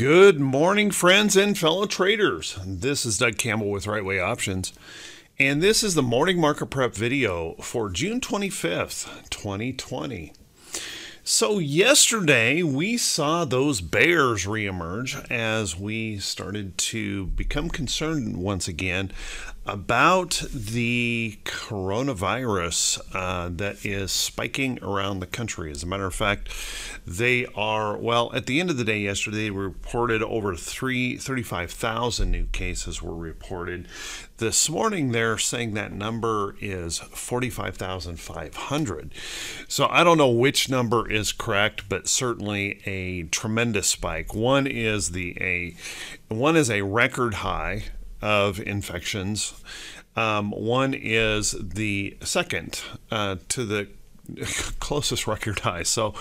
Good morning, friends and fellow traders. This is Doug Campbell with Right Way Options, and this is the morning market prep video for June 25th, 2020. So, yesterday we saw those bears reemerge as we started to become concerned once again about the coronavirus uh, that is spiking around the country. As a matter of fact, they are, well, at the end of the day yesterday, they reported over three, 35,000 new cases were reported. This morning, they're saying that number is 45,500. So I don't know which number is correct, but certainly a tremendous spike. One is the a one is a record high of infections. Um, one is the second uh, to the closest record high. So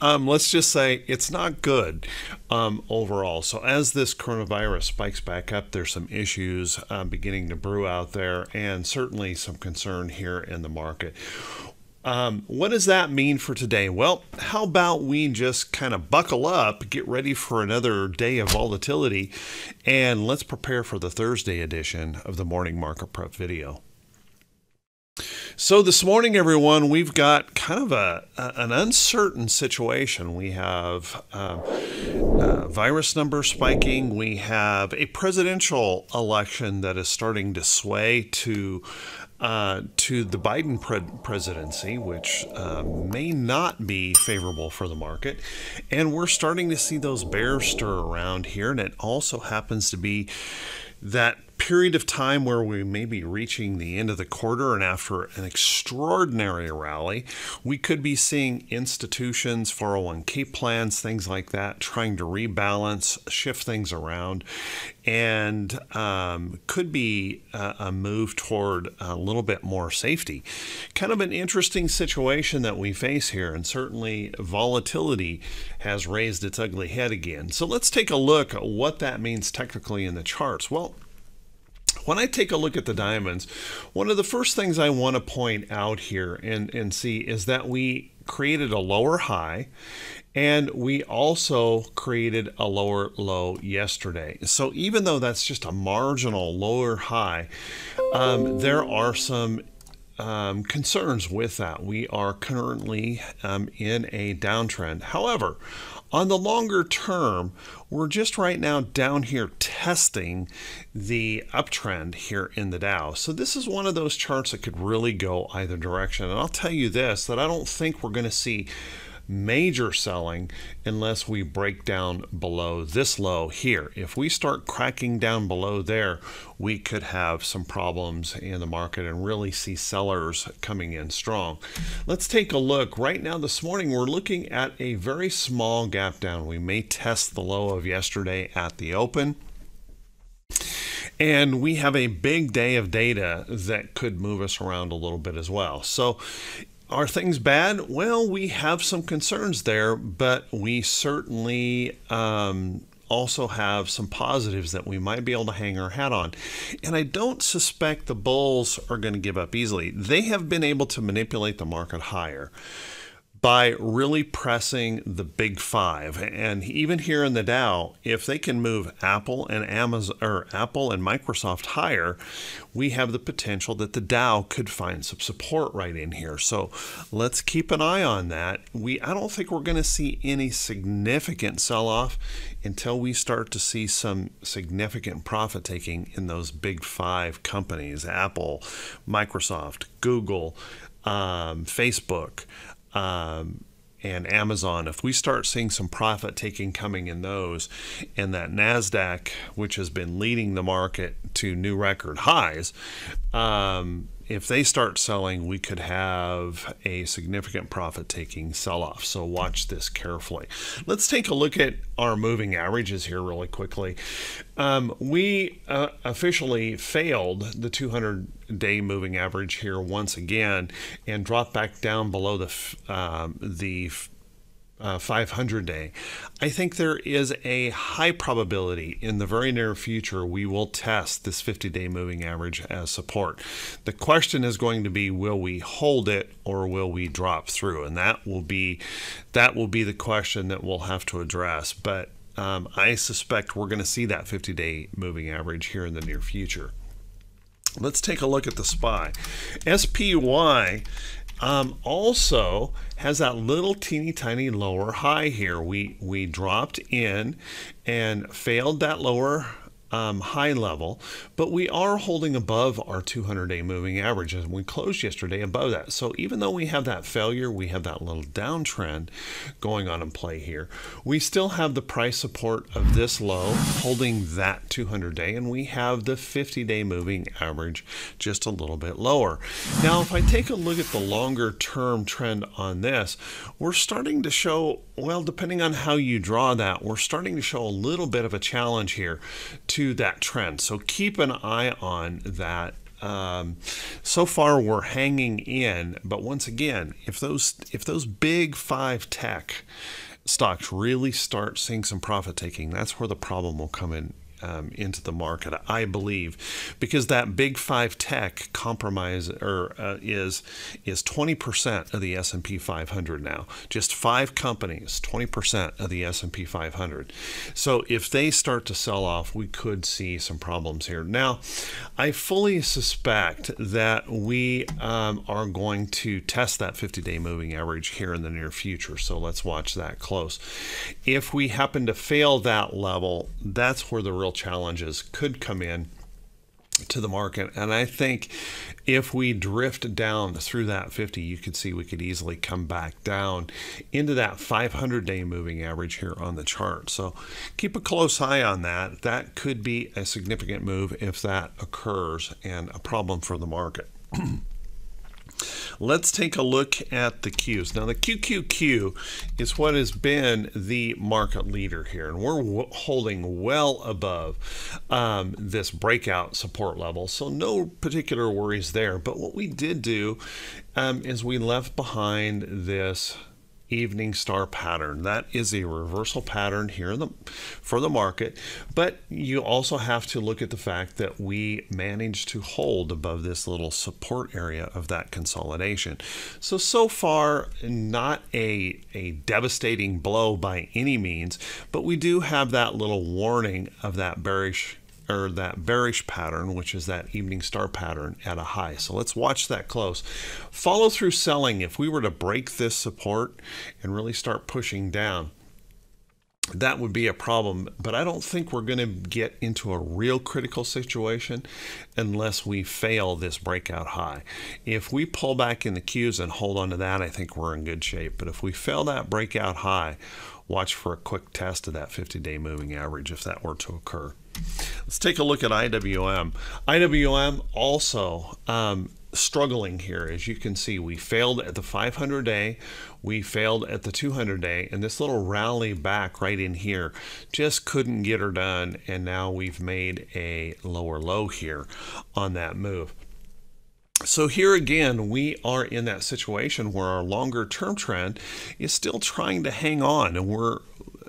um, let's just say it's not good um, overall. So as this coronavirus spikes back up, there's some issues uh, beginning to brew out there, and certainly some concern here in the market. Um, what does that mean for today? Well, how about we just kind of buckle up, get ready for another day of volatility, and let's prepare for the Thursday edition of the Morning Market Prep video. So this morning, everyone, we've got kind of a, a an uncertain situation. We have uh, uh, virus numbers spiking. We have a presidential election that is starting to sway to uh, to the Biden pre- presidency, which uh, may not be favorable for the market. And we're starting to see those bears stir around here. And it also happens to be that period of time where we may be reaching the end of the quarter and after an extraordinary rally, we could be seeing institutions, 401k plans, things like that, trying to rebalance, shift things around, and um, could be a, a move toward a little bit more safety. Kind of an interesting situation that we face here, and certainly volatility has raised its ugly head again. So let's take a look at what that means technically in the charts. Well, when I take a look at the diamonds, one of the first things I want to point out here and, and see is that we created a lower high and we also created a lower low yesterday. So even though that's just a marginal lower high, um, there are some um, concerns with that. We are currently um, in a downtrend. However, on the longer term, we're just right now down here testing the uptrend here in the Dow. So this is one of those charts that could really go either direction. And I'll tell you this, that I don't think we're going to see major selling unless we break down below this low here. If we start cracking down below there, we could have some problems in the market and really see sellers coming in strong. Let's take a look. Right now this morning we're looking at a very small gap down. We may test the low of yesterday at the open. And we have a big day of data that could move us around a little bit as well. So are things bad? Well, we have some concerns there, but we certainly um, also have some positives that we might be able to hang our hat on. And I don't suspect the bulls are going to give up easily. They have been able to manipulate the market higher by really pressing the big five. And even here in the Dow, if they can move Apple and Amazon or Apple and Microsoft higher, we have the potential that the Dow could find some support right in here. So let's keep an eye on that. We I don't think we're going to see any significant sell-off until we start to see some significant profit taking in those big five companies Apple, Microsoft, Google, um, Facebook um, and Amazon, if we start seeing some profit taking coming in those, and that NASDAQ, which has been leading the market to new record highs, um, if they start selling, we could have a significant profit taking sell off. So watch this carefully. Let's take a look at our moving averages here really quickly. Um, we uh, officially failed the 200 day moving average here once again and dropped back down below the um, the uh, 500 day, I think there is a high probability in the very near future we will test this 50 day moving average as support. The question is going to be will we hold it or will we drop through? And that will be that will be the question that we'll have to address. But um, I suspect we're going to see that 50 day moving average here in the near future. Let's take a look at the SPY. SPY um, also has that little teeny tiny lower high here. We we dropped in and failed that lower um, high level, but we are holding above our 200 day moving average and we closed yesterday above that. So even though we have that failure, we have that little downtrend going on in play here, we still have the price support of this low holding that 200 day and we have the 50 day moving average just a little bit lower. Now, if I take a look at the longer term trend on this, we're starting to show, well, depending on how you draw that, we're starting to show a little bit of a challenge here to that trend. So keep an eye on that. Um, so far we're hanging in, but once again, if those if those big five tech stocks really start seeing some profit taking, that's where the problem will come in um, into the market, I believe, because that big five tech compromise or uh, is is 20% of the S&P 500 now. Just five companies, 20% of the S&P 500. So if they start to sell off, we could see some problems here. Now, I fully suspect that we um, are going to test that 50-day moving average here in the near future. So let's watch that close. If we happen to fail that level, that's where the real challenges could come in to the market. And I think if we drift down through that 50, you could see we could easily come back down into that 500 day moving average here on the chart. So keep a close eye on that. That could be a significant move if that occurs and a problem for the market. Let's take a look at the Qs. Now, the QQQ is what has been the market leader here, and we're holding well above um, this breakout support level, so no particular worries there. But what we did do um, is we left behind this evening star pattern. That is a reversal pattern here the, for the market, but you also have to look at the fact that we managed to hold above this little support area of that consolidation. So, so far, not a, a devastating blow by any means, but we do have that little warning of that bearish or that bearish pattern, which is that evening star pattern at a high. So let's watch that close. Follow through selling, if we were to break this support and really start pushing down, that would be a problem, but I don't think we're going to get into a real critical situation unless we fail this breakout high. If we pull back in the Qs and hold on to that, I think we're in good shape. But if we fail that breakout high, watch for a quick test of that 50 day moving average if that were to occur. Let's take a look at IWM. IWM also um, struggling here. As you can see, we failed at the 500 day, we failed at the 200 day, and this little rally back right in here just couldn't get her done. And now we've made a lower low here on that move. So here again, we are in that situation where our longer term trend is still trying to hang on and we're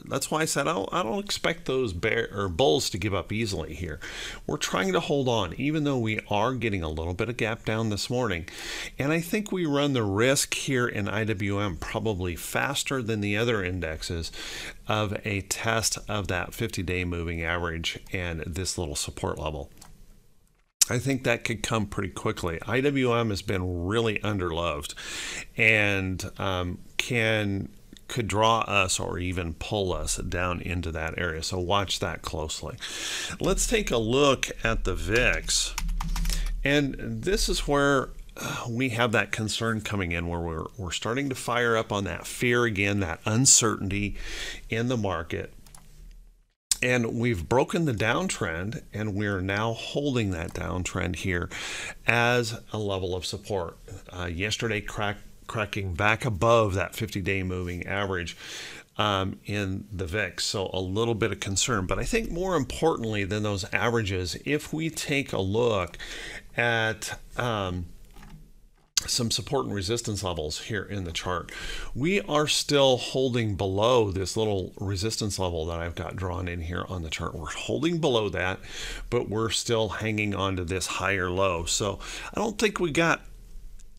that's why I said I don't, I don't expect those bear or bulls to give up easily here. We're trying to hold on, even though we are getting a little bit of gap down this morning. And I think we run the risk here in IWM probably faster than the other indexes of a test of that 50 day moving average and this little support level. I think that could come pretty quickly. IWM has been really underloved and um, can could draw us or even pull us down into that area. So watch that closely. Let's take a look at the VIX. And this is where uh, we have that concern coming in where we're, we're starting to fire up on that fear again, that uncertainty in the market. And we've broken the downtrend, and we're now holding that downtrend here as a level of support. Uh, yesterday cracked cracking back above that 50 day moving average um, in the VIX. So a little bit of concern. But I think more importantly than those averages, if we take a look at um, some support and resistance levels here in the chart. We are still holding below this little resistance level that I've got drawn in here on the chart. We're holding below that, but we're still hanging on to this higher low. So I don't think we got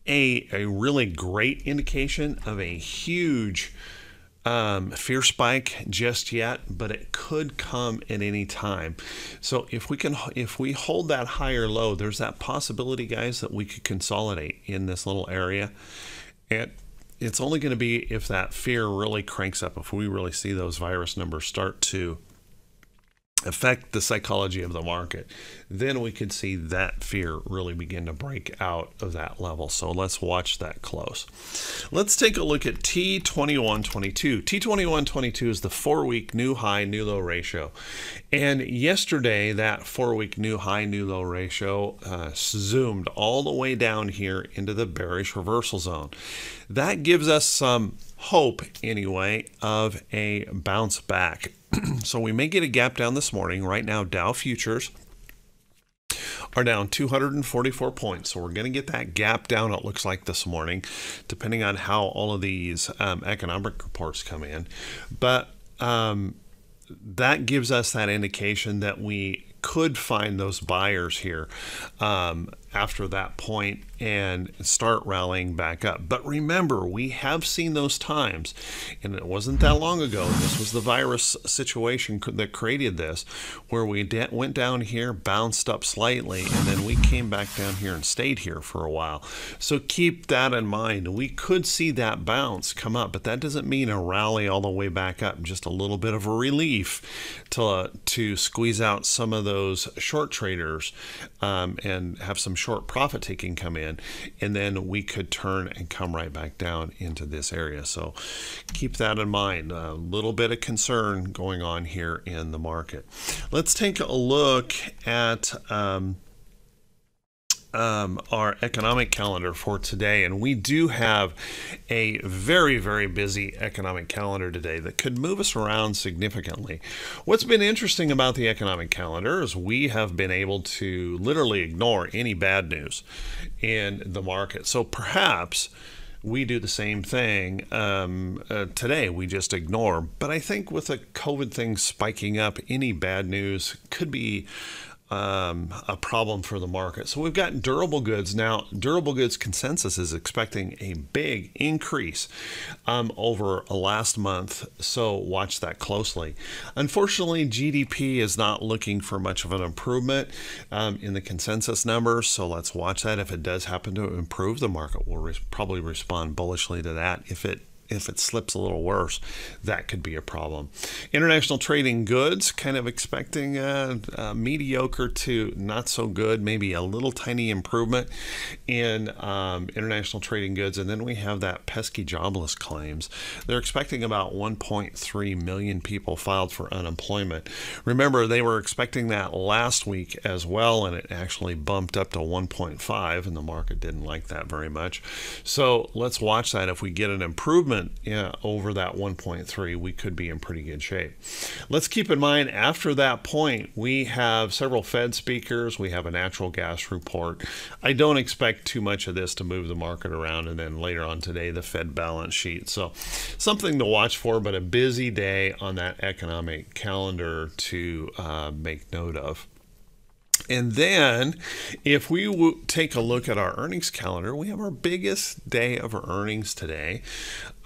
a, a really great indication of a huge um, fear spike just yet, but it could come at any time. So if we can, if we hold that higher low, there's that possibility, guys, that we could consolidate in this little area. And it's only going to be if that fear really cranks up, if we really see those virus numbers start to affect the psychology of the market, then we could see that fear really begin to break out of that level. So let's watch that close. Let's take a look at T2122. T2122 is the four week new high, new low ratio. And yesterday, that four week new high, new low ratio uh, zoomed all the way down here into the bearish reversal zone. That gives us some hope, anyway, of a bounce back. so we may get a gap down this morning. Right now, Dow futures are down 244 points. So we're going to get that gap down, it looks like this morning, depending on how all of these um, economic reports come in. But um, that gives us that indication that we could find those buyers here um, after that point and start rallying back up. But remember, we have seen those times, and it wasn't that long ago. This was the virus situation that created this, where we went down here, bounced up slightly, and then we came back down here and stayed here for a while. So keep that in mind. We could see that bounce come up, but that doesn't mean a rally all the way back up. Just a little bit of a relief to uh, to squeeze out some of those short traders um, and have some short profit taking come in, and then we could turn and come right back down into this area. So keep that in mind. A little bit of concern going on here in the market. Let's take a look at. Um, um, our economic calendar for today, and we do have a very, very busy economic calendar today that could move us around significantly. What's been interesting about the economic calendar is we have been able to literally ignore any bad news in the market. So perhaps we do the same thing um, uh, today. We just ignore. But I think with the COVID thing spiking up, any bad news could be um, a problem for the market. So we've got durable goods now. Durable goods consensus is expecting a big increase um, over last month. So watch that closely. Unfortunately, GDP is not looking for much of an improvement um, in the consensus numbers. So let's watch that. If it does happen to improve, the market will re probably respond bullishly to that. If it if it slips a little worse, that could be a problem. International trading goods, kind of expecting a, a mediocre to not so good, maybe a little tiny improvement in um, international trading goods. And then we have that pesky jobless claims. They're expecting about 1.3 million people filed for unemployment. Remember, they were expecting that last week as well, and it actually bumped up to 1.5, and the market didn't like that very much. So let's watch that. If we get an improvement, improvement over that 1.3, we could be in pretty good shape. Let's keep in mind after that point, we have several Fed speakers, we have a natural gas report. I don't expect too much of this to move the market around, and then later on today, the Fed balance sheet. So, something to watch for, but a busy day on that economic calendar to uh, make note of. And then, if we take a look at our earnings calendar, we have our biggest day of earnings today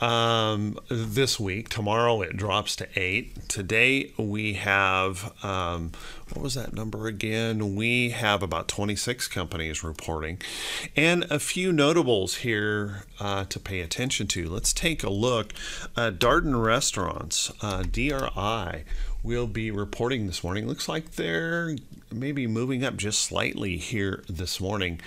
um, this week. Tomorrow it drops to eight. Today we have, um, what was that number again? We have about 26 companies reporting and a few notables here uh, to pay attention to. Let's take a look. Uh, Darden Restaurants, uh, DRI, will be reporting this morning. Looks like they're maybe moving up just slightly here this morning.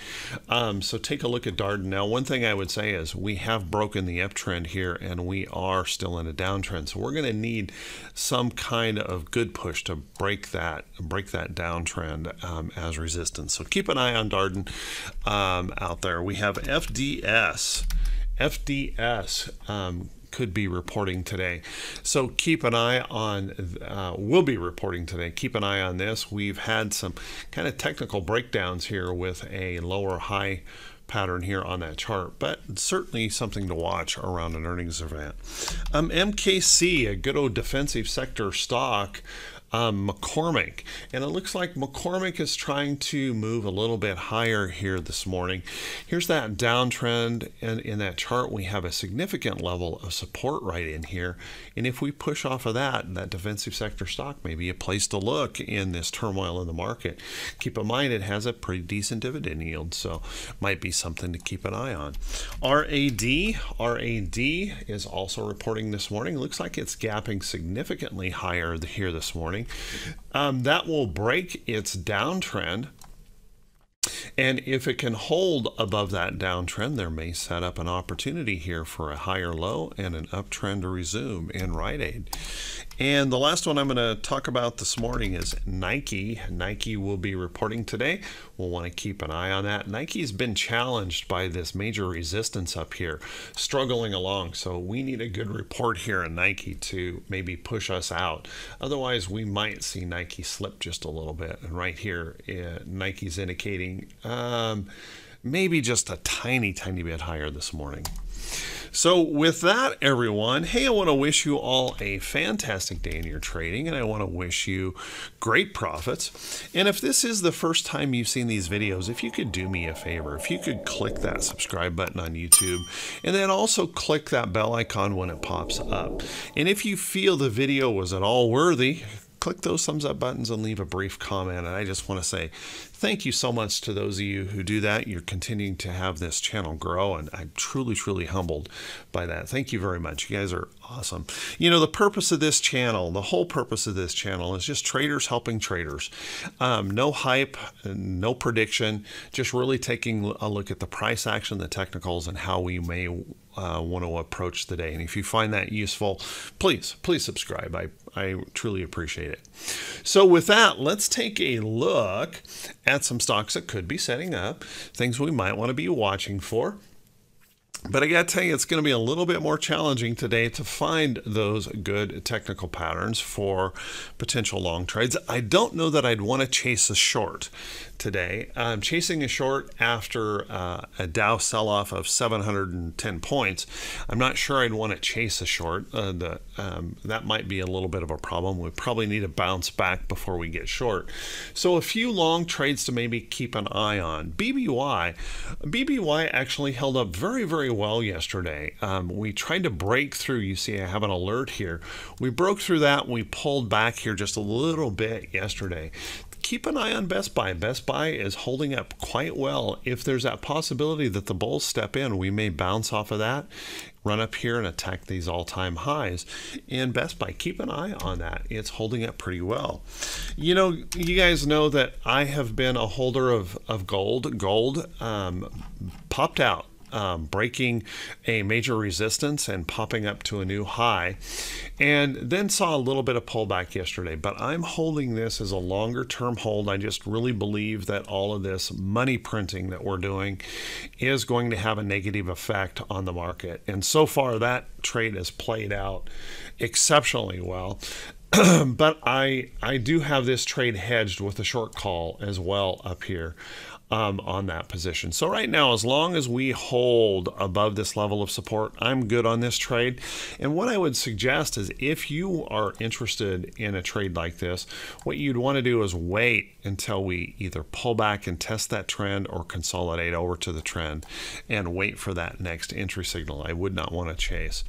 Um, so take a look at Darden. Now, one thing I would say is we have broken the uptrend here and we are still in a downtrend. So we're going to need some kind of good push to break that break that downtrend um, as resistance. So keep an eye on Darden um, out there. We have FDS. FDS um, could be reporting today. So keep an eye on, uh, will be reporting today. Keep an eye on this. We've had some kind of technical breakdowns here with a lower high pattern here on that chart, but certainly something to watch around an earnings event. Um, MKC, a good old defensive sector stock, um, McCormick. And it looks like McCormick is trying to move a little bit higher here this morning. Here's that downtrend. And in that chart, we have a significant level of support right in here. And if we push off of that, that defensive sector stock may be a place to look in this turmoil in the market. Keep in mind, it has a pretty decent dividend yield, so might be something to keep an eye on. RAD, RAD is also reporting this morning. Looks like it's gapping significantly higher here this morning. Um, that will break its downtrend. And if it can hold above that downtrend, there may set up an opportunity here for a higher low and an uptrend to resume in Rite Aid. And the last one I'm going to talk about this morning is Nike. Nike will be reporting today. We'll want to keep an eye on that. Nike's been challenged by this major resistance up here, struggling along. So we need a good report here in Nike to maybe push us out. Otherwise, we might see Nike slip just a little bit. And right here, uh, Nike's indicating um, maybe just a tiny, tiny bit higher this morning. So, with that, everyone, hey, I want to wish you all a fantastic day in your trading, and I want to wish you great profits. And if this is the first time you've seen these videos, if you could do me a favor, if you could click that subscribe button on YouTube, and then also click that bell icon when it pops up. And if you feel the video was at all worthy, click those thumbs up buttons and leave a brief comment. And I just want to say thank you so much to those of you who do that. You're continuing to have this channel grow, and I'm truly, truly humbled by that. Thank you very much. You guys are awesome. You know, the purpose of this channel, the whole purpose of this channel is just traders helping traders. Um, no hype, no prediction, just really taking a look at the price action, the technicals, and how we may uh, want to approach the day. And if you find that useful, please, please subscribe. I, I truly appreciate it. So with that, let's take a look at some stocks that could be setting up, things we might want to be watching for. But I got to tell you, it's going to be a little bit more challenging today to find those good technical patterns for potential long trades. I don't know that I'd want to chase a short today. I'm chasing a short after uh, a Dow sell-off of 710 points. I'm not sure I'd want to chase a short. Uh, the, um, that might be a little bit of a problem. We probably need to bounce back before we get short. So a few long trades to maybe keep an eye on. BBY, BBY actually held up very, very well yesterday. Um, we tried to break through. You see, I have an alert here. We broke through that. We pulled back here just a little bit yesterday keep an eye on Best Buy. Best Buy is holding up quite well. If there's that possibility that the bulls step in, we may bounce off of that, run up here and attack these all-time highs. And Best Buy, keep an eye on that. It's holding up pretty well. You know, you guys know that I have been a holder of, of gold. Gold um, popped out um, breaking a major resistance and popping up to a new high. And then saw a little bit of pullback yesterday, but I'm holding this as a longer term hold. I just really believe that all of this money printing that we're doing is going to have a negative effect on the market. And so far, that trade has played out exceptionally well. but I I do have this trade hedged with a short call as well up here um, on that position. So right now, as long as we hold above this level of support, I'm good on this trade. And what I would suggest is if you are interested in a trade like this, what you'd want to do is wait until we either pull back and test that trend or consolidate over to the trend and wait for that next entry signal. I would not want to chase.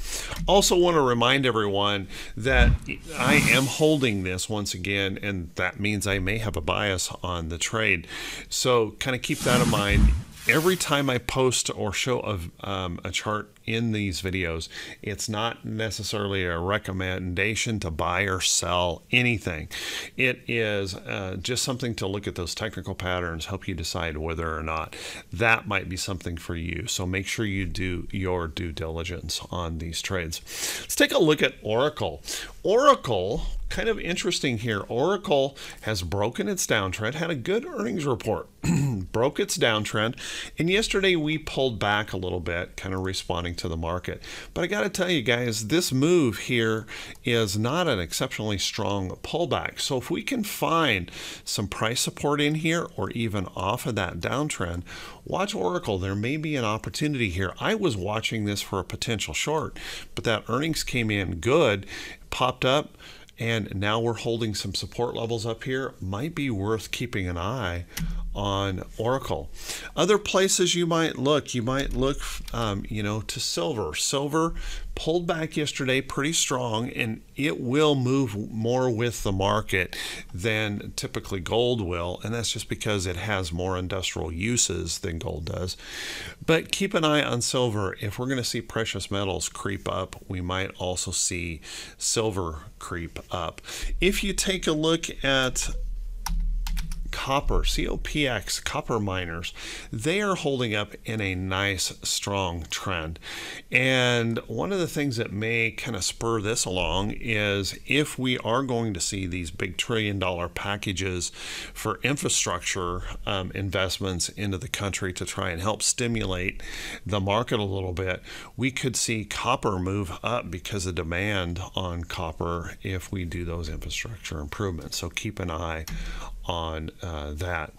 Also want to remind everyone that I am holding this once again, and that means I may have a bias on the trade. So kind of keep that in mind every time I post or show a, um, a chart in these videos, it's not necessarily a recommendation to buy or sell anything. It is uh, just something to look at those technical patterns, help you decide whether or not that might be something for you. So make sure you do your due diligence on these trades. Let's take a look at Oracle. Oracle kind of interesting here. Oracle has broken its downtrend, had a good earnings report, broke its downtrend, and yesterday we pulled back a little bit, kind of responding to the market. But I got to tell you guys, this move here is not an exceptionally strong pullback. So if we can find some price support in here or even off of that downtrend, watch Oracle. There may be an opportunity here. I was watching this for a potential short, but that earnings came in good, popped up, and now we're holding some support levels up here. Might be worth keeping an eye on Oracle. Other places you might look, you might look, um, you know, to silver. Silver pulled back yesterday pretty strong, and it will move more with the market than typically gold will, and that's just because it has more industrial uses than gold does. But keep an eye on silver. If we're going to see precious metals creep up, we might also see silver creep up. If you take a look at copper, COPX, copper miners, they are holding up in a nice, strong trend. And one of the things that may kind of spur this along is if we are going to see these big trillion dollar packages for infrastructure um, investments into the country to try and help stimulate the market a little bit, we could see copper move up because of demand on copper if we do those infrastructure improvements. So keep an eye on uh, that.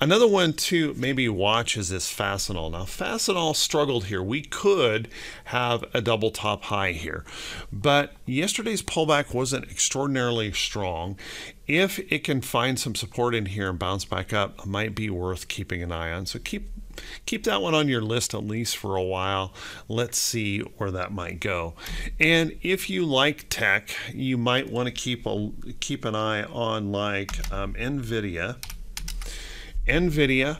Another one to maybe watch is this Fastenal. Now, Fastenal struggled here. We could have a double top high here, but yesterday's pullback wasn't extraordinarily strong. If it can find some support in here and bounce back up, it might be worth keeping an eye on. So keep keep that one on your list at least for a while. Let's see where that might go. And if you like tech, you might want to keep a keep an eye on like um, Nvidia. Nvidia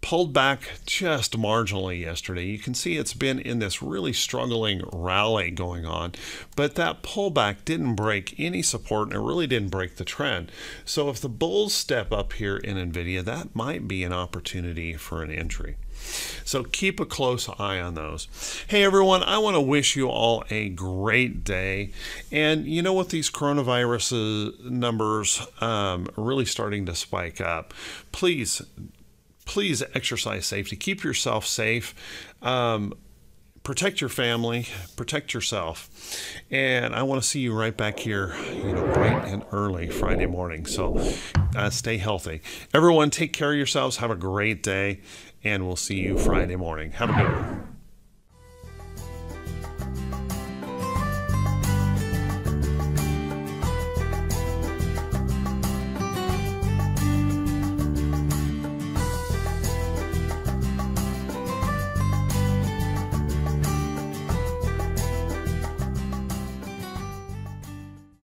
pulled back just marginally yesterday. You can see it's been in this really struggling rally going on, but that pullback didn't break any support and it really didn't break the trend. So if the bulls step up here in Nvidia, that might be an opportunity for an entry. So keep a close eye on those. Hey everyone, I want to wish you all a great day. And you know what, these coronavirus numbers um, really starting to spike up. Please please exercise safety. Keep yourself safe. Um, protect your family, protect yourself. And I want to see you right back here, you know, bright and early Friday morning. So uh, stay healthy. Everyone, take care of yourselves. Have a great day, and we'll see you Friday morning. Have a good one.